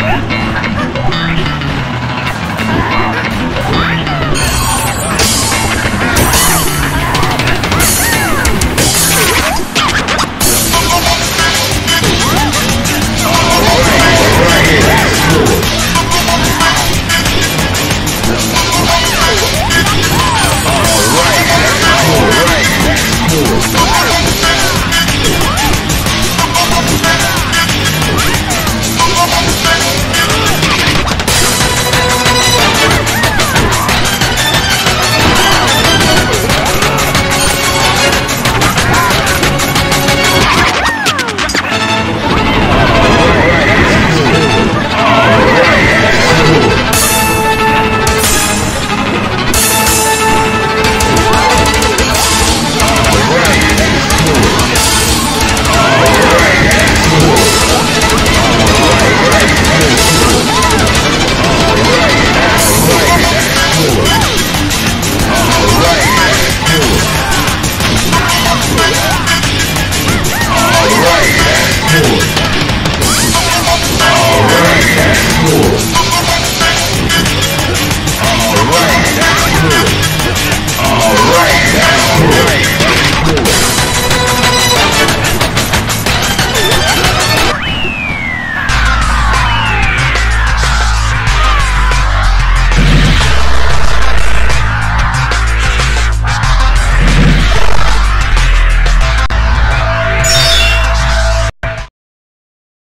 Yeah.